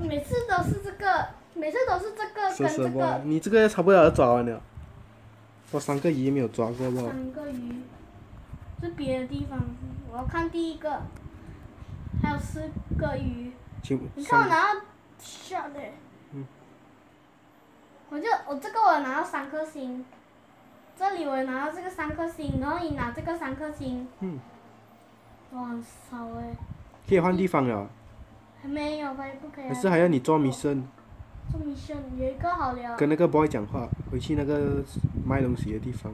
每次都是这个，每次都是这个跟这个？你这个差不多要抓完了。我三个鱼没有抓过吧？三个鱼，是别的地方。我要看第一个，还有四个鱼。你看我拿到下的，嗯我就我这个我拿到三颗星，这里我也拿到这个三颗星，然后你拿这个三颗星，嗯，哇，很少哎，可以换地方了，还没有吧？不可以啊。还是还要你做 mission，做 mission 有一个好了，跟那个 boy 讲话，回去那个卖东西的地方。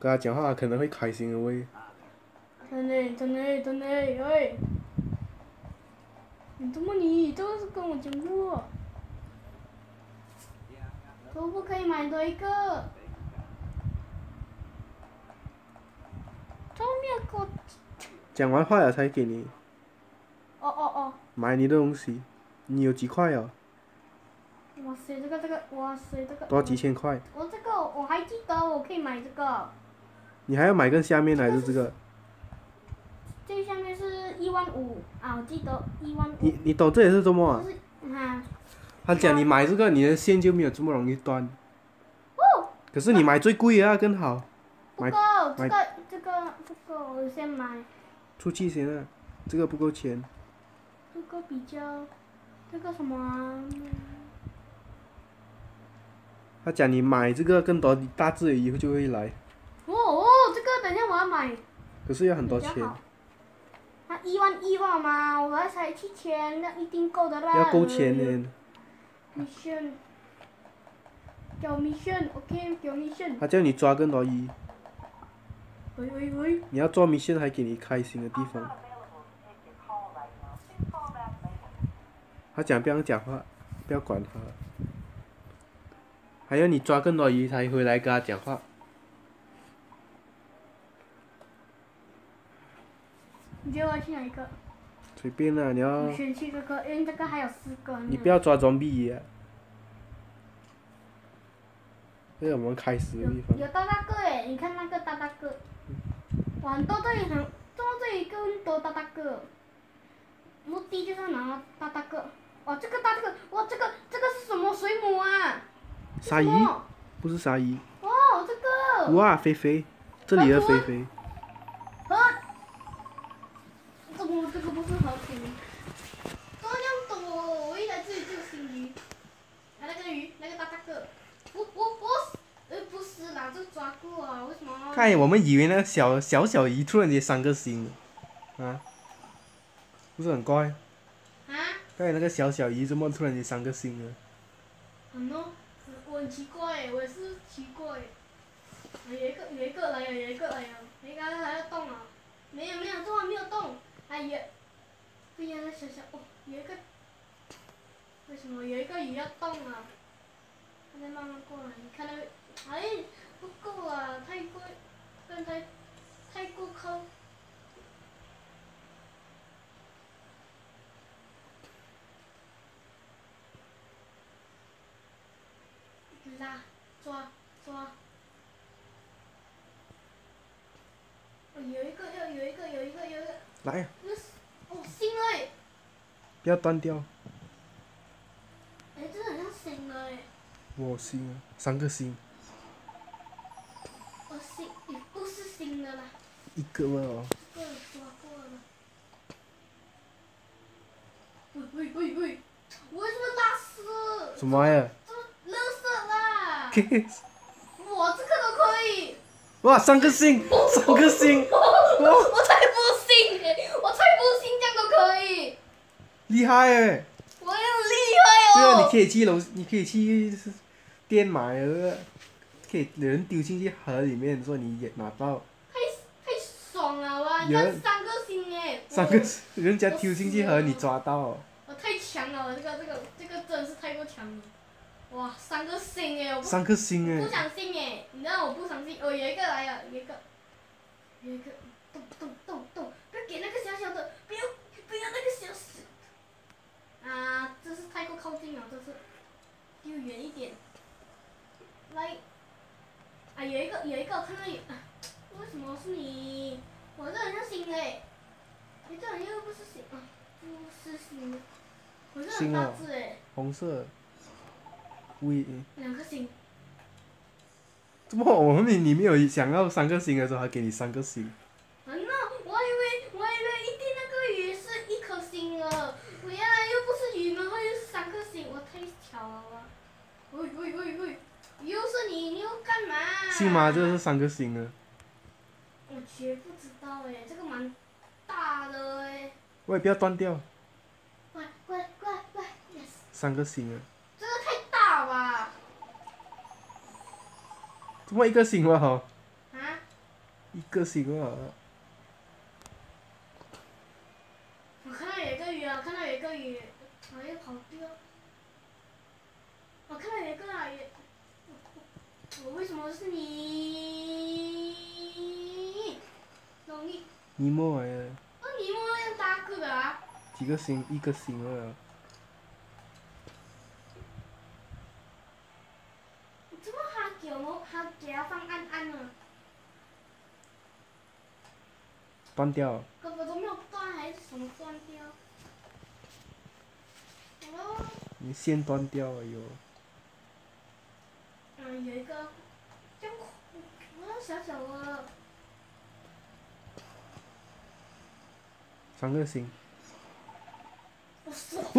跟他讲话可能会开心的喂。真的真的真的喂，你怎么你都是跟我讲过，可不可以买多一个？他没有给我，讲完话了才给你哦哦哦。买你的东西。你有几块哦？哇塞，这个这个，哇塞，这个。多几千块。我这个我还记得，我可以买这个。你还要买更下面的还是这个？最下面是一万五啊，我记得一万五。你你懂这也是什么啊？就是啊，他讲你买这个，你的线就没有这么容易断。哦，可是你买最贵的啊更好，买不够，这买个这个这个我先买，出去先啊，这个不够钱。这个比较，这个什么啊？他讲你买这个更多大致的以后就会来，哦哦，这个等下我要买。可是要很多钱，比较好。他一万一万嘛，我要才七千，那一定够的啦。要够钱呢。Mission，给我 mission，OK，给我 mission。他叫你抓更多鱼，喂喂喂，你要做 mission 还给你开心的地方。他讲不要讲话，不要管他。还要你抓更多鱼才回来跟他讲话。你觉得我要去哪一个？随便啦，你要我选去这个，因为这个还有四个。你不要抓 zombie 鱼啊。这是我们开始的有地方。有大大个诶，你看那个大大个，哇，很多这里很，怎么这里更多大大个？目的就是拿大大个。哇，这个大这个，哇，这个这个是什么水母啊？鲨鱼不是鲨鱼，哇，这个。哇，菲菲，这里的菲菲，和，这个这个不是和平。这样多，我一来这里就有新鱼。啊，那个鱼，那个大大个，不不不是，呃不是啦，这抓过啊，我们以为那个小小小鱼突然间三个星，啊，不是很怪？啊？刚才那个小小鱼怎么突然间三个星了？很多，我很奇怪，我也是奇怪耶。有一个有一个来了，有一个来了，有一个还要动啊？没有没有，这还没有动。哎呀，不一样的小小哦，有一个，为什么有一个鱼要动啊？它在慢慢过来，你看那个，哎，不够啊，太过，刚才太过靠。拉，抓，抓。哦，有一个，要有一个，有一个，有一个，来呀、那是，哦，新了诶，不要断掉，哎，这很像新了诶，我星啊，三个星，哦，新，也不是新的啦，一个哦，这个有抓过了。喂喂喂喂，我为什么打死？什么呀？这垃圾啦！我这个都可以。哇，三个星，三个星，哇，我才不信呢！我才不信这样都可以，厉害哎！我很厉害这个你！可以去楼，你可以去店买那，个可以有人丢进去盒里面，说你也拿到哇！你有人看三个星诶！三个，人家丢进去和你抓到，我，我太强了，我这个这个这个真的是太过强了。哇，三个星诶！我不三个星哎，不相信诶！你知道我不相信，哦，有一个来了，有一个，有一个，动动动动，不要给那个小小的，不要不要那个小小的。啊，这是太过靠近了，这是，丢远一点。来，啊，有一个有一个，看到有，啊为什么是你？我这很像新的诶，你这人又不是星啊，不是星，好像星哦很大只诶，红色。喂，两颗星。怎么我们你你没有想要三个星的时候，还给你三个星？啊，那我以为我以为一定那个鱼是一颗星了，我原来又不是鱼，然后又是三颗星，我太巧了吧？喂喂喂喂，又是你，你又干嘛？信吗？这是三个星的。我绝不知道哎，这个蛮大的哎。喂，不要断掉，快快快快，yes，三个星的。这个太大了吧？怎么一个星了哈？啊？一个星了。我看到有一个鱼啊，看到有一个鱼，哎，跑掉。我看到有一个啊，也，我为什么是你？尼莫来的，那尼莫那样大个的啊？几个星？一个星了。断掉。根本都没有断，还是什么断掉？哦，你线断掉了哟。嗯，有一个，这小小的。三个星。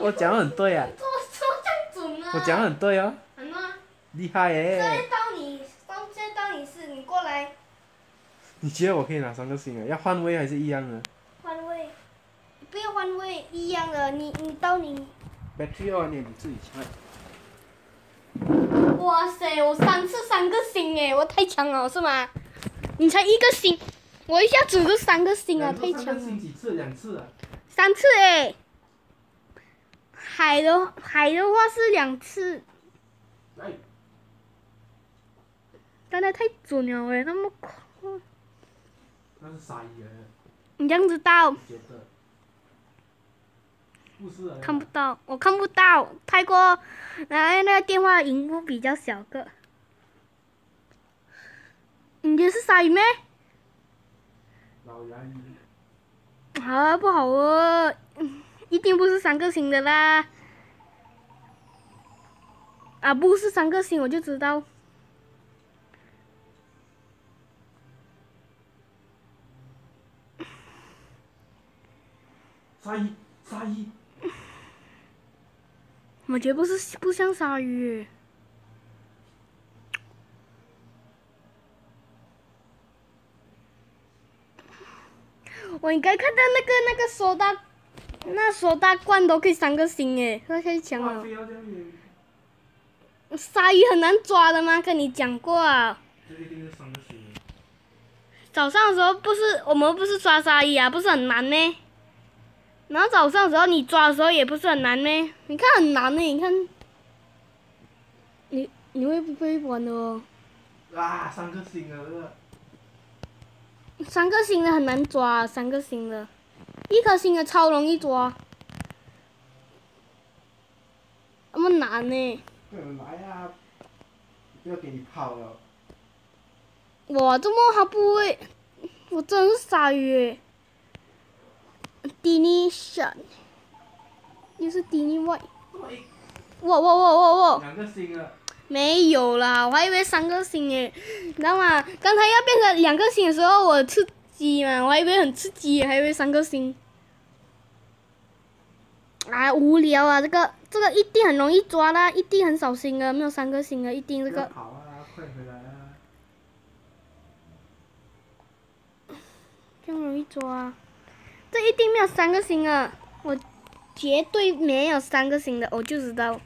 我讲得很对啊？我讲得很对哦，厉害现在耶！到你，到现在到你是，你过来你觉得我可以拿三个星啊？要换位还是一样的换位，不要换位，一样的，你你到你，？battery 完点你自己开。哇塞，我三次三个星哎，我太强了是吗？你才一个星，我一下子就三个星啊，太强了。几次？两次啊？三次哎，海的海的话是两次，来，刚才太准了哎，那么快，你这样知道？觉得？不是啊。看不到，我看不到，太过，然后那个电话荧幕比较小个。你觉得是鲨鱼。好啊，不好哦，嗯一定不是三个星的啦。啊，不是三个星，我就知道。鲨鱼，鲨鱼。我觉得不是不像鲨鱼耶。我应该看到那个那个索大，那索大罐都可以三个星诶，那太强，了。鲨鱼很难抓的吗？跟你讲过啊。早上的时候不是我们不是抓鲨鱼啊，不是很难呢。然后早上的时候你抓的时候也不是很难呢，你看很难呢，你看。你你会不会玩的哦？啊，三个星啊，这个。三个星的很难抓，三个星的，一颗星的超容易抓。那么难呢？不能来啊！不要给你泡了。哇，这么好不会？我真的是鲨鱼诶。迪尼闪，又是迪尼外。哇哇哇哇哇！两个星啊！没有啦，我还以为三个星诶，你知道吗？刚才要变成两个星的时候，我刺激嘛，我还以为很刺激，还以为三个星。啊，无聊啊！这个这个一定很容易抓啦，一定很少星的，没有三个星的，一定这个。这样容易抓啊，这一定没有三个星啊！我绝对没有三个星的，我就知道。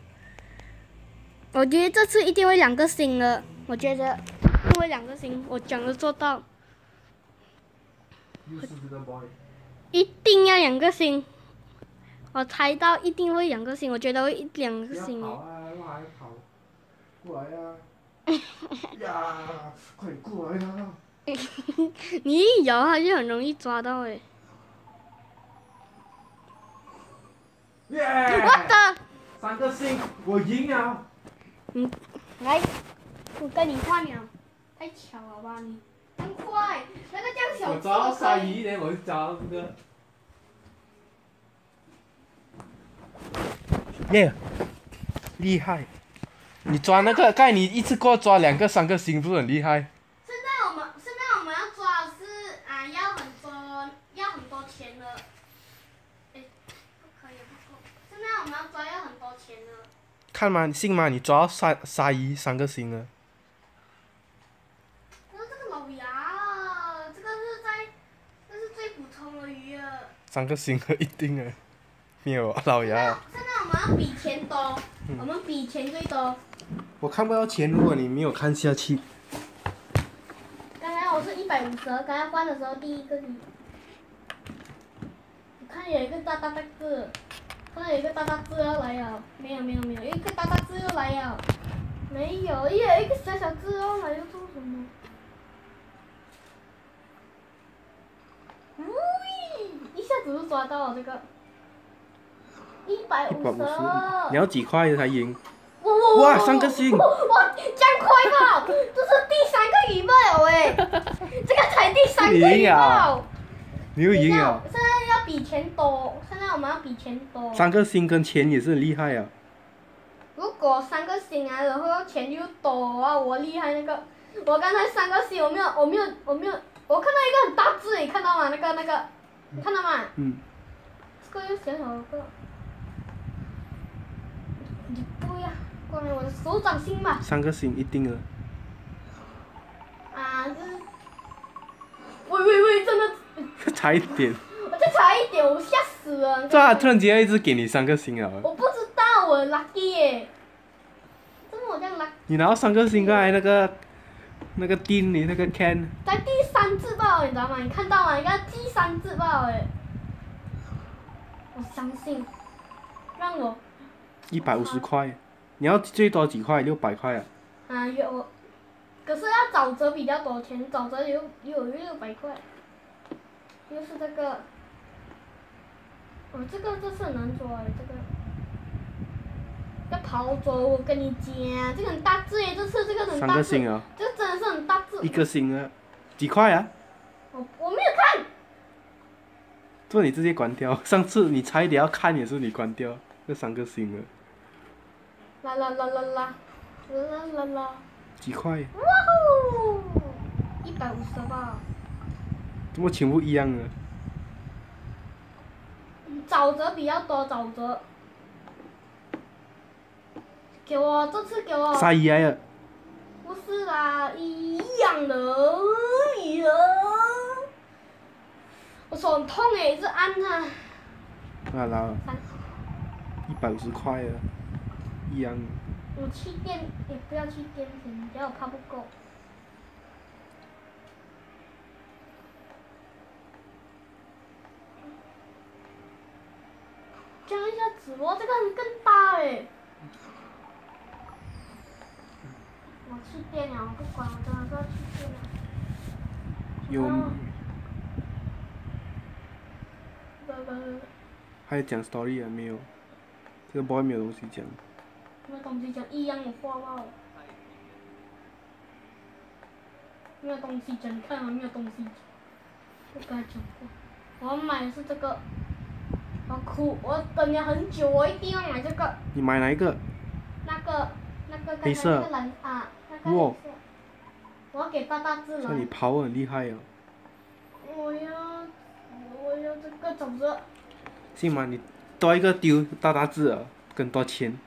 我觉得这次一定会两个星的，我觉得一定会两个星，我讲的做到。一定要两个星。我猜到一定会两个星，我觉得会一两个星诶。跑啊！干嘛还跑？过来啊！呀，快过来 啊！你一摇它就很容易抓到诶。耶！我的，三个星，我赢了。来，我跟你换了，太巧了吧你？很快，那个这样小我抓到。鲨鱼，然后我就抓到这个。耶，厉害！你抓那个，盖你一次过抓两个、三个星，不是很厉害？现在我们现在我们要抓的是啊，要很多要很多钱的。哎，不可以不够。现在我们要抓要很多钱的。看吗？信吗？你抓到鲨鲨鱼三个星了。那这个老牙，这个是在，这是最普通的鱼了。三个星了，一定的。没有老现在牙，现在我们要比钱多，我们比钱最多。我看不到钱，如果你没有看下去。刚才我是一百五十，刚才关的时候第一个鱼。我看有一个大大大个，看有一个大大字要来了，没有没有没有，有一个大大字又来了，没有，也有一个小小字要来要做什么？喂，一下子就抓到了这个，一百五十，你。要几块才赢？哇哇哇三个星哇，这样快吧？这是第三个鱼报哎，这个才第三个鱼你赢报啊。你又赢了。现在要比钱多，现在我们要比钱多。三个星跟钱也是很厉害啊。如果三个星啊，然后钱又多啊，我厉害那个。我刚才三个星，我没有，我没有，我没有，我看到一个很大字，你看到吗？那个那个，你看到吗？嗯。这个又小小个。你不要过来我的手掌心吧。三个星一定的。啊，这是。喂喂喂，真的，差一点。我就差一点，我吓死了。这他突然间一直给你三个星啊！我不知道，我 lucky 耶。怎么我这样 lucky？你拿到三个星，刚才那个那个丁，你那个 Ken，在第三自爆，你知道吗？你看到吗？你看第三自爆哎。我相信，让我一百五十块。你要最多几块？六百块啊！啊有，可是要沼泽比较多钱，沼泽有有六百块。又是这个，哦，这个这是很难抓的，这个。要跑走，我跟你讲，这个很大只耶，这次这个很三大只，个星啊，这真的是很大只。一个星啊，几块啊？我我没有看，这你直接关掉。上次你差一点要看，也是你关掉，这三个星了，啦啦啦啦啦，啦啦啦，几块？哇哦，一百五十吧。怎么全部一样啊？沼泽比较多，沼泽。给我这次给我。鲨鱼来了，不是啦，一样的，一样。我手很痛诶，一直按它。啊拿了三，一百五十块啊，一样。我去店，也不要去店先，不要我怕不够。这样一下子，哇，这个更大哎。我去电了，我不管，我真的是要去电了。有，哦拜拜。还有讲 story 啊没有？这个 boy 没有东西讲。没有东西讲，一样的话吧。没有东西讲，没有东西讲。我跟他讲过，我要买的是这个。好苦，我等了很久，我一定要买这个。你买哪一个？那个，那个黑色那个蓝啊，那个色。我要给大大只像你来。跑很厉害哦。我要，我要这个种子。信吗？你多一个丢大大字啊，更多钱。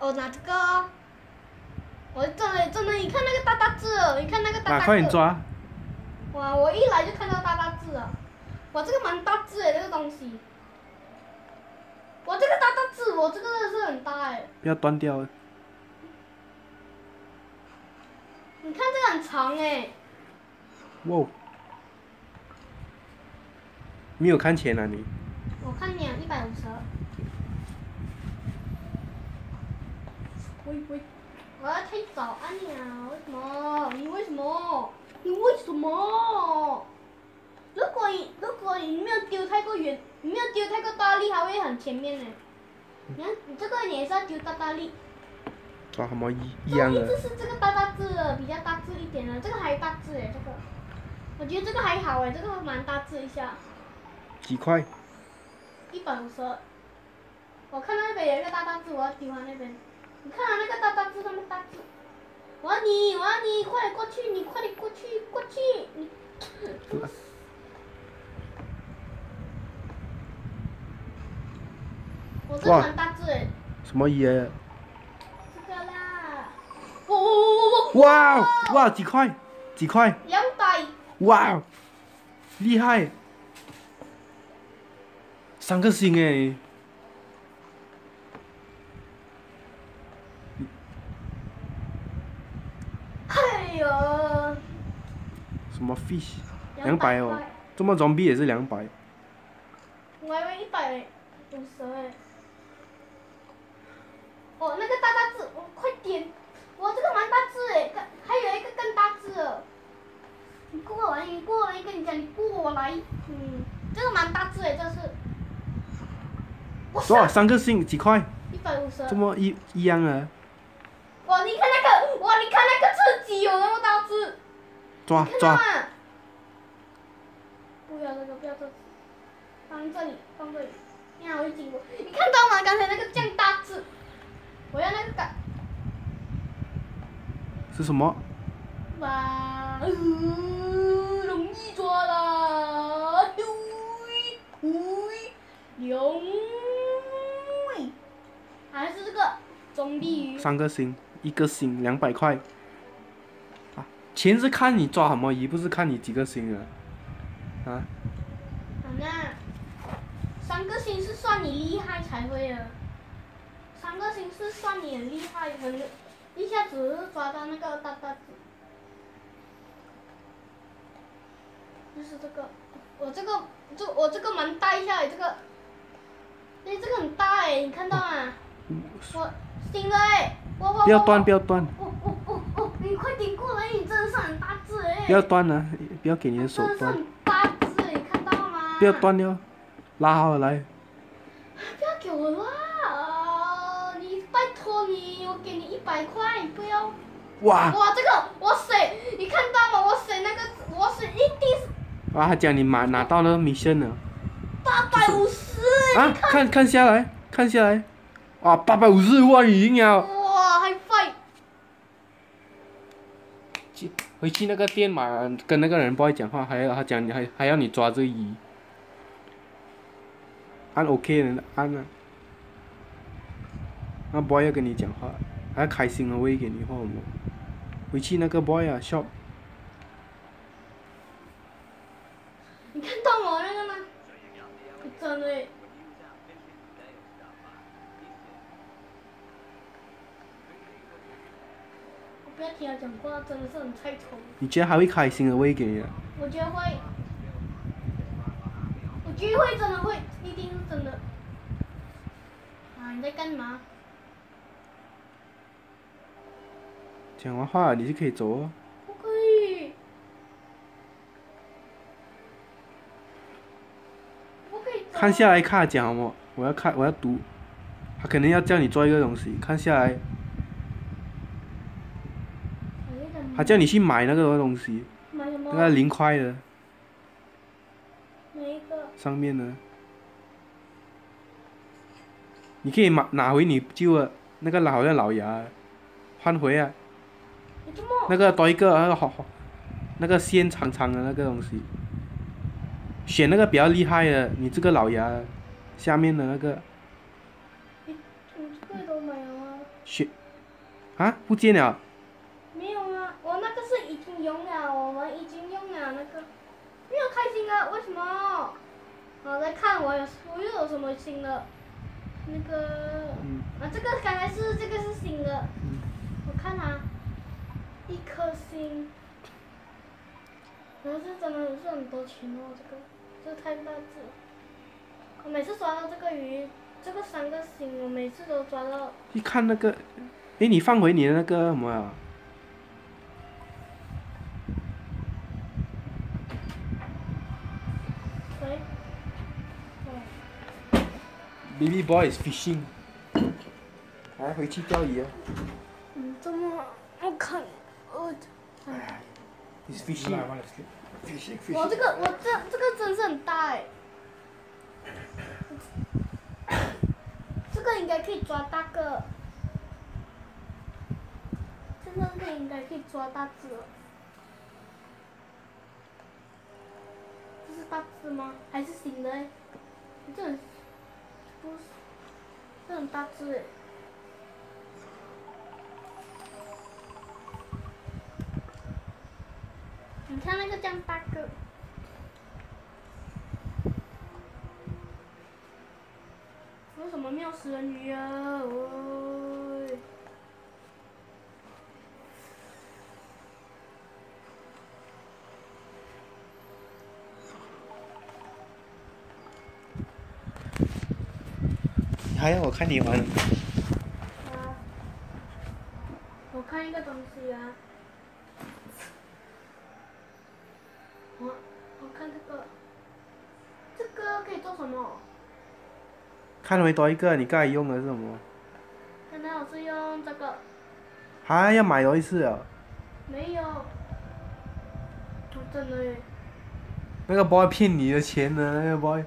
哦，拿这个哦。我真的真的，你看那个大大只哦，你看那个大大哪个。快点抓！哇！我一来就看到大大字了，哇，这个蛮大字诶，这个东西。哇，这个大大字，我这个真的是很大诶。不要断掉。你看这个很长诶。哇！没有看钱啊你？我看你啊，一百五十。喂喂，我要太早按了，为什么？你为什么？你为什么？如果你如果你没有丢太过远，你没有丢太过大力，它会很前面呢。你看，你这个你也是要丢大大力。抓什么一一样的？这是这个大大字的，比较大字一点的，这个还大字诶，这个。我觉得这个还好哎，这个蛮大字一下，几块？一百五十二。我看到那边有一个大大字，我要喜欢那边。你看啊，那个大大字，那么大字。我要你，我要你，快点过去，你快点过去，过去，你。我这个蛮大只哎。什么鱼？这个啦。哇哇哇哇！哇哇，几块？几块？两百。哇，厉害！三个星哎。哎呦！什么 fish？两百哦，这么装逼也是两百。我还以为一百五十哎。哦，那个大大字，哦，快点！哇，这个蛮大字哎，更还有一个更大字的。你过来，你过来，跟你讲，你过来。嗯，这个蛮大字哎，这是。多少？三个星几块？一百五十。这么一一样啊？哇，你看那个，哇，你看那个刺激有那么大字。抓抓。不要这个，不要这个，放这里，放这里。你好，会经过。你看到吗？刚才那个这样大只。我要那个。是什么？哇，容易抓啦！喂喂，两位，还是这个中鲤鱼。三个星，一个星，两百块。啊，钱是看你抓什么鱼，不是看你几个星啊。啊。那三个星是算你厉害才会的。三个星是算你很厉害，很一下子抓到那个大大子，就是这个，我这个这我这个蛮大一下，这个，哎这个很大哎，你看到吗？我新的哎，我我不要断不要断。哦哦哦哦，你快点过来，你真的是很大只哎。不要断了，不要给你的手断。真的是很大只，你看到吗？不要断掉，拉好来。不要给我拉。给你一百块，不要。哇！哇，这个我水，你看到吗？我水那个，我水一定是。哇，他讲你买拿到了米线了。八百五十。啊！看看下来，看下来。哇，八百五十万已经了。哇，还快。去回去那个店嘛，跟那个人 boy 讲话，还要他讲你还还要你抓这鱼。按 OK 的按啊。那 boy 要跟你讲话，还要开心的喂给你，好么？回去那个 boy 啊，shop。你看到我那个吗？真的。我不要听他讲话，真的是很太丑。你居然还会开心的喂给你？我觉得会。我觉得会，真的会，一定是真的。啊，你在干嘛？讲完话，你就可以走哦。不可以。不可以看下来看讲么？我要看，我要读。他肯定要叫你做一个东西，看下来。他叫你去买那个东西。买什么？那个零块的。哪一个？上面的。你可以拿拿回你旧的，那个好像老牙，换回啊。那个多一个，那个好好，那个线长长的那个东西，选那个比较厉害的。你这个老牙，下面的那个。你这个都没有啊？选，啊，不见了。没有啊，我那个是已经用了，我们已经用了那个，没有开心啊？为什么？我在看我有我又有什么新的，那个，啊，这个刚才是这个是新的，我看啊。一颗星，然后是真的是很多钱哦，这个，这太大只。我每次抓到这个鱼，这个三个星，我每次都抓到。一看那个，哎，你放回你的那个什么啊？喂。Baby boy is fishing。来，回去钓鱼啊。嗯，这么，我这个我这这个真是很大哎，这个应该可以抓大个，这个应该可以抓大只。这是大只吗？还是新的？这很，不是，这很大只哎。你看那个这样大个，为什么没有食人鱼啊？喂！还要我看你玩？啊！我看一个东西啊。我我看这个，这个可以做什么？看回多一个，你刚才用的是什么？刚才我是用这个。还要买多一次啊？没有。真的。那个 boy 骗你的钱呢？那个 boy，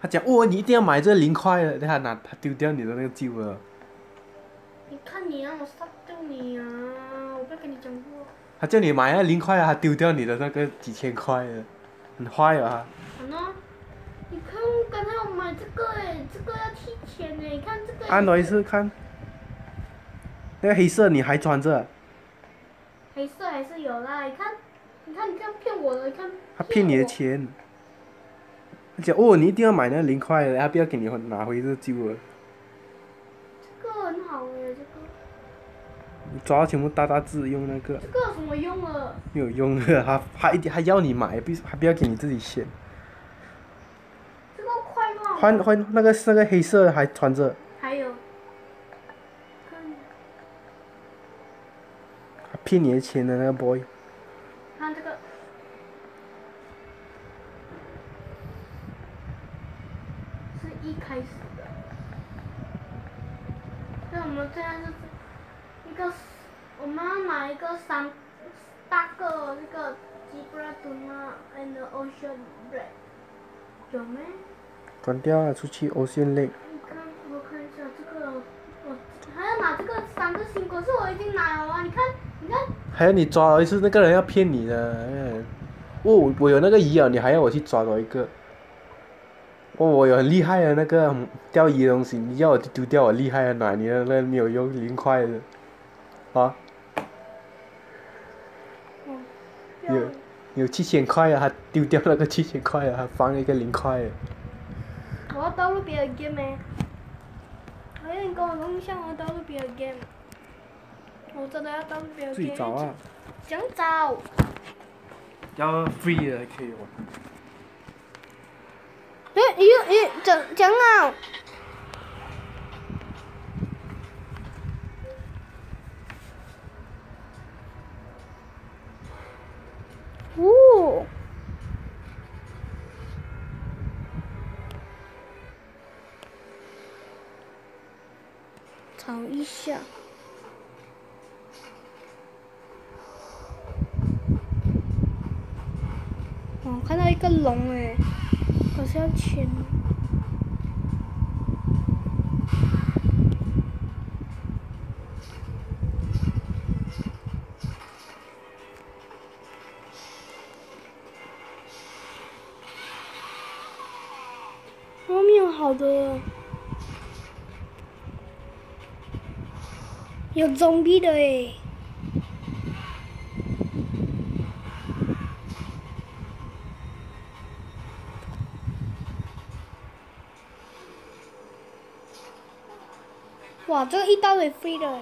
他讲哦，你一定要买这零块的，他拿他丢掉你的那个旧的。你看你啊，我杀掉你啊！我不要跟你讲过。他叫你买那零块啊，他丢掉你的那个几千块的，很坏啊！什么？你看，刚才我买这个诶，这个要提钱诶，看这个。按了一次看。那个黑色你还穿着？黑色还是有啦，你看，你看，你看骗我的，你看。他骗你的钱。而且哦，你一定要买那零块的，他不要给你拿回这旧的。这个很好哎，这个。你抓到全部大大字用那个。这个有什么用啊？没有用的，他他一定还要你买，不还不要给你自己选。这个快吗？换换那个那个黑色还穿着。还有。骗你的钱的那个 boy。看这个。是一开始的。那我们现在是。一个，我们要买一个三大个那个吉布拉多纳 and ocean red，有没？关掉啊，出去 ocean lake。你看，我看一下这个，我还要拿这个三个星果，是我已经拿了啊！你看，你看。还要你抓一次，那个人要骗你的，哦，我有那个鱼啊，你还要我去抓多一个？哦，我有很厉害的那个钓鱼的东西，你要我丢掉我厉害的哪？你的那没有用零块的。啊，有有七千块啊，他丢掉那个七千块啊，他放了一个零块。我要登录别的 game 咩？我有人跟我我登录别的 game，我真的要登录别的 game。自己找啊。想找。要 free 的可以玩。诶，咦咦，讲讲啊！哦，尝一下。哦，看到一个龙哎，好像钱。好多，有装逼的哎！这个一刀给飞了。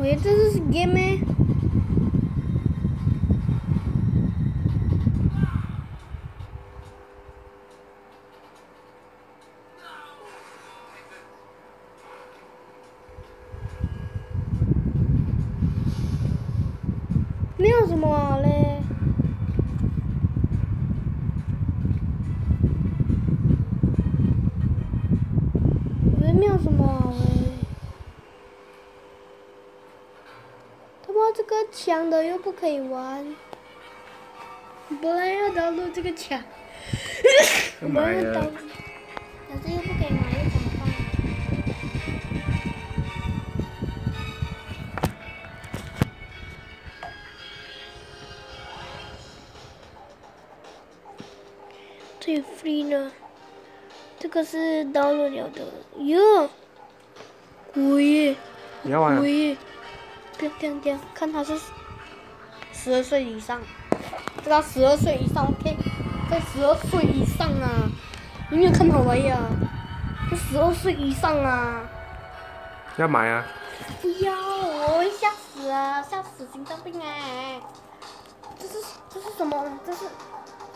喂，这是 game 咩？这个墙的又不可以玩。本来要登录这个墙。干嘛呀？但是又不可以玩，又怎么办？最 free 呢？这个是 download 了的哟，鬼你要玩啊？贵，不要这样这样，看他是十二岁以上，这个十二岁以上，OK，在十二岁以上啊，你没有看好玩呀？这十二岁以上啊，要买啊？不要，我会吓死啊，吓死心脏病哎！这是这是什么？这是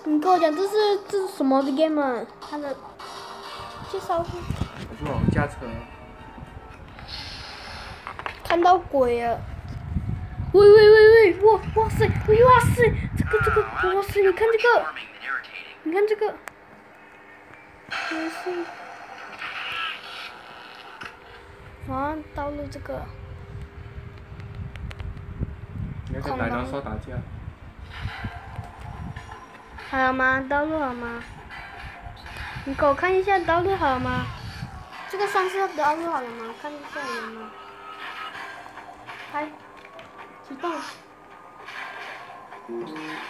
你跟我讲，这是这是什么的 game 啊？它的介绍是我说驾车。看到鬼了！喂喂喂喂！哇哇塞！哇塞！这个这个哇塞！你看这个，你看这个，哇塞！啊，到了这个，你要跟奶酪兽打架？好吗？道路好吗？你给我看一下道路好吗？这个上次道路好了吗？看一下有吗？开，启动。我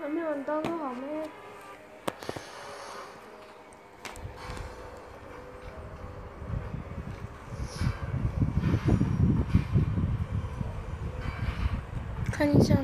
还没有道路好？看一下